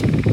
you